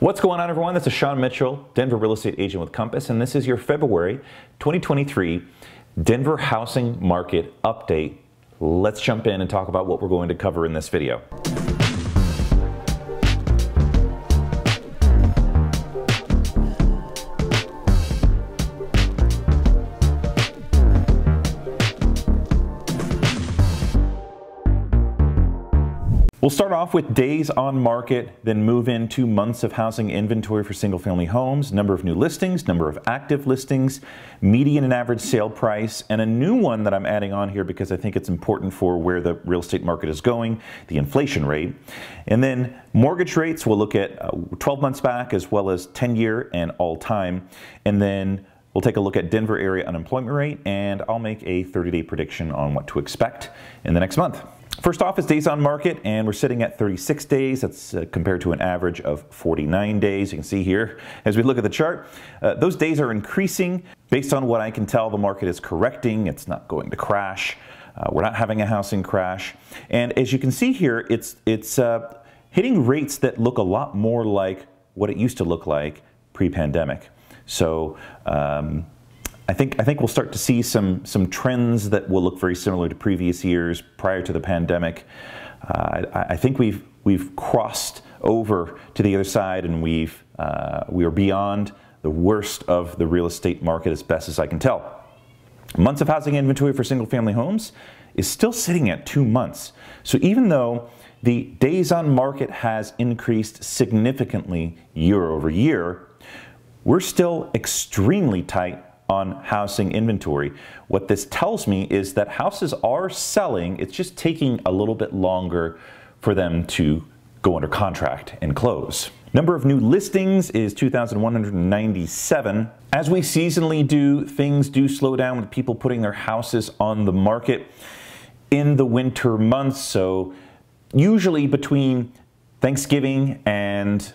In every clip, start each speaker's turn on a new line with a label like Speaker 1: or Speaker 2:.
Speaker 1: What's going on, everyone? This is Sean Mitchell, Denver real estate agent with Compass, and this is your February 2023 Denver housing market update. Let's jump in and talk about what we're going to cover in this video. We'll start off with days on market, then move into months of housing inventory for single family homes, number of new listings, number of active listings, median and average sale price, and a new one that I'm adding on here because I think it's important for where the real estate market is going, the inflation rate. And then mortgage rates, we'll look at uh, 12 months back as well as 10 year and all time. And then We'll take a look at Denver area unemployment rate and I'll make a 30 day prediction on what to expect in the next month. First off is days on market, and we're sitting at 36 days. That's uh, compared to an average of 49 days. You can see here as we look at the chart, uh, those days are increasing. Based on what I can tell, the market is correcting. It's not going to crash. Uh, we're not having a housing crash. And as you can see here, it's, it's uh, hitting rates that look a lot more like what it used to look like pre-pandemic. So um, I think I think we'll start to see some some trends that will look very similar to previous years prior to the pandemic. Uh, I, I, think we've we've crossed over to the other side, and we've uh, we are beyond the worst of the real estate market, as best as I can tell. Months of housing inventory for single-family homes is still sitting at two months. So even though the days on market has increased significantly year over year, we're still extremely tight on housing inventory. What this tells me is that houses are selling, it's just taking a little bit longer for them to go under contract and close. Number of new listings is 2,197. As we seasonally do, things do slow down with people putting their houses on the market in the winter months. So usually between Thanksgiving and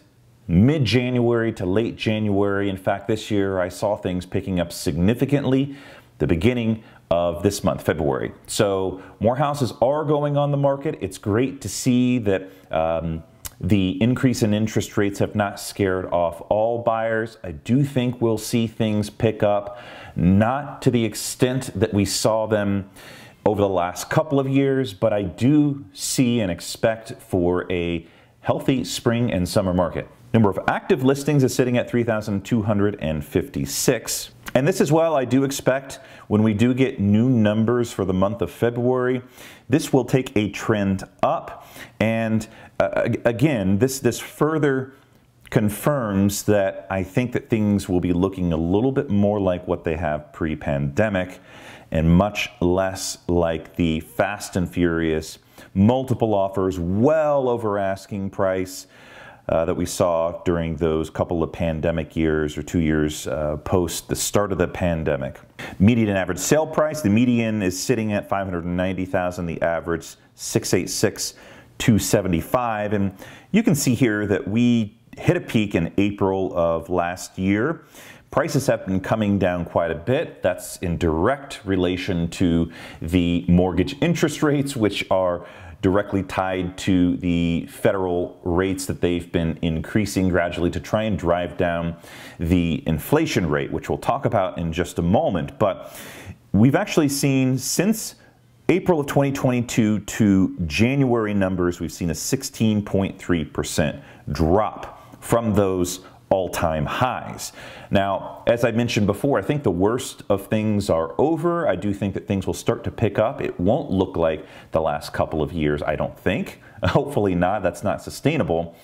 Speaker 1: mid January to late January. In fact, this year I saw things picking up significantly the beginning of this month, February. So more houses are going on the market. It's great to see that um, the increase in interest rates have not scared off all buyers. I do think we'll see things pick up, not to the extent that we saw them over the last couple of years, but I do see and expect for a healthy spring and summer market. Number of active listings is sitting at 3,256. And this as well, I do expect when we do get new numbers for the month of February, this will take a trend up. And uh, again, this, this further confirms that I think that things will be looking a little bit more like what they have pre-pandemic and much less like the fast and furious multiple offers well over asking price uh, that we saw during those couple of pandemic years or two years uh, post the start of the pandemic. Median and average sale price, the median is sitting at 590,000, the average 686 275 and you can see here that we hit a peak in April of last year. Prices have been coming down quite a bit. That's in direct relation to the mortgage interest rates, which are directly tied to the federal rates that they've been increasing gradually to try and drive down the inflation rate, which we'll talk about in just a moment. But we've actually seen since April of 2022 to January numbers, we've seen a 16.3% drop from those all-time highs. Now, as I mentioned before, I think the worst of things are over. I do think that things will start to pick up. It won't look like the last couple of years, I don't think. Hopefully not, that's not sustainable.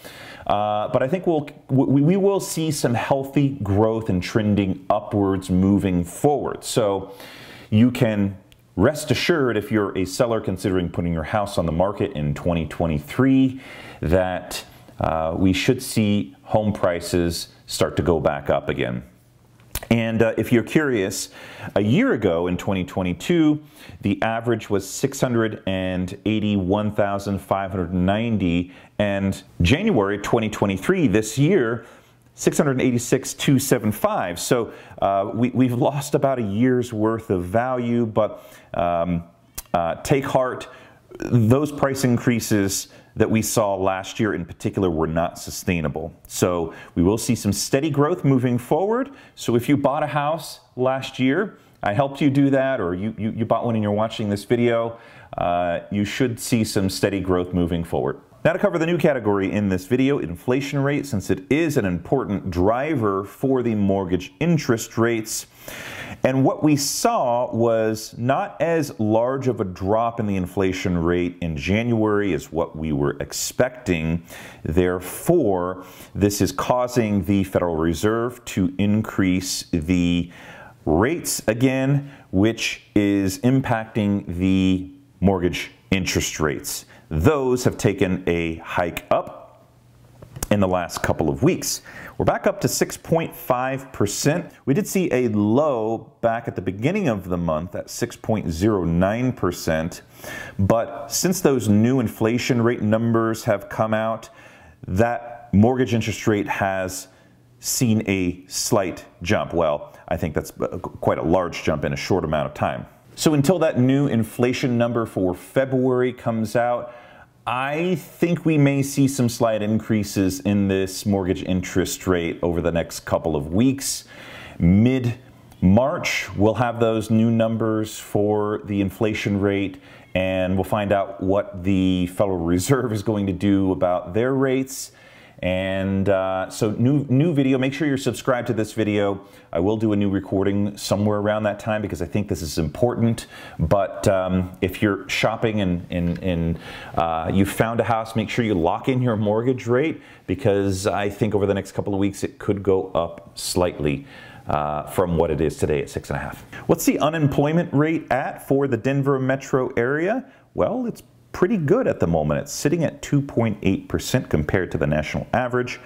Speaker 1: Uh, but I think we'll, we, we will see some healthy growth and trending upwards moving forward. So you can rest assured if you're a seller considering putting your house on the market in 2023 that uh, we should see home prices start to go back up again. And uh, if you're curious, a year ago in 2022, the average was 681,590, and January 2023, this year, 686,275. So uh, we, have lost about a year's worth of value, but um, uh, take heart, those price increases that we saw last year in particular were not sustainable. So we will see some steady growth moving forward. So if you bought a house last year, I helped you do that, or you, you, you bought one and you're watching this video, uh, you should see some steady growth moving forward. Now to cover the new category in this video, inflation rate, since it is an important driver for the mortgage interest rates. And what we saw was not as large of a drop in the inflation rate in January as what we were expecting. Therefore, this is causing the Federal Reserve to increase the rates again, which is impacting the mortgage interest rates. Those have taken a hike up in the last couple of weeks. We're back up to 6.5%. We did see a low back at the beginning of the month at 6.09%, but since those new inflation rate numbers have come out, that mortgage interest rate has seen a slight jump. Well, I think that's quite a large jump in a short amount of time. So until that new inflation number for February comes out, I think we may see some slight increases in this mortgage interest rate over the next couple of weeks. Mid March, we'll have those new numbers for the inflation rate and we'll find out what the Federal Reserve is going to do about their rates. And uh, so new, new video, make sure you're subscribed to this video. I will do a new recording somewhere around that time because I think this is important. But um, if you're shopping and, and, and uh, you found a house, make sure you lock in your mortgage rate because I think over the next couple of weeks it could go up slightly. Uh, from what it is today at six and a half. What's the unemployment rate at for the Denver metro area? Well, it's pretty good at the moment. It's sitting at 2.8% compared to the national average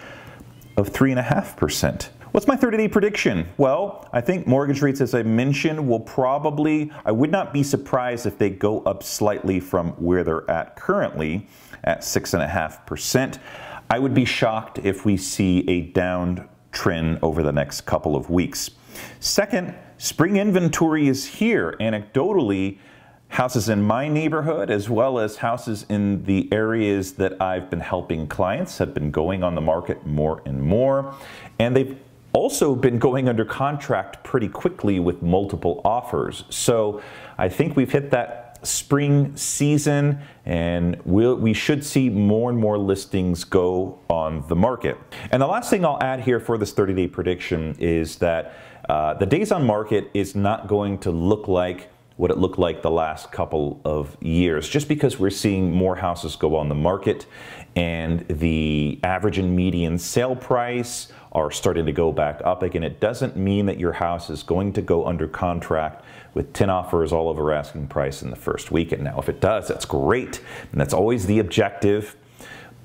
Speaker 1: of 3.5%. What's my 30 day prediction? Well, I think mortgage rates, as I mentioned, will probably, I would not be surprised if they go up slightly from where they're at currently at 6.5%. I would be shocked if we see a downtrend over the next couple of weeks. Second, spring inventory is here. Anecdotally, houses in my neighborhood as well as houses in the areas that I've been helping clients have been going on the market more and more. And they've also been going under contract pretty quickly with multiple offers. So I think we've hit that spring season and we'll, we should see more and more listings go on the market. And the last thing I'll add here for this 30 day prediction is that uh, the days on market is not going to look like what it looked like the last couple of years, just because we're seeing more houses go on the market and the average and median sale price are starting to go back up again. It doesn't mean that your house is going to go under contract with 10 offers all over asking price in the first weekend. Now, if it does, that's great, and that's always the objective,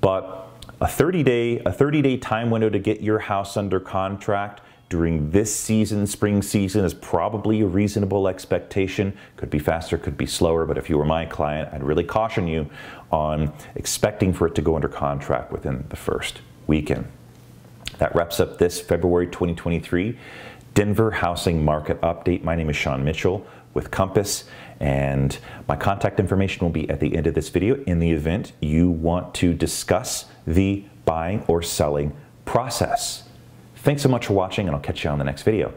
Speaker 1: but a 30 day a 30 day time window to get your house under contract during this season, spring season, is probably a reasonable expectation. Could be faster, could be slower, but if you were my client, I'd really caution you on expecting for it to go under contract within the first weekend. That wraps up this February 2023 Denver Housing Market Update. My name is Sean Mitchell with Compass, and my contact information will be at the end of this video in the event you want to discuss the buying or selling process. Thanks so much for watching, and I'll catch you on the next video.